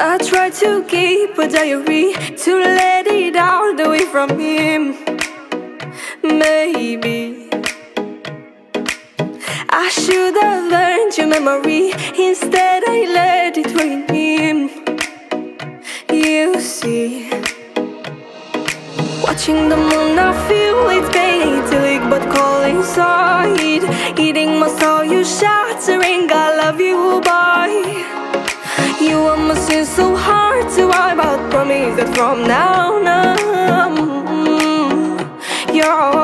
I tried to keep a diary to let it out away from him. Maybe I should have learned your memory. Instead, I let it rain him. You see, watching the moon, I feel it's painting, but cold inside. Eating my soul, you shattering. Are my so hard to wipe out. Promise that from now on, you're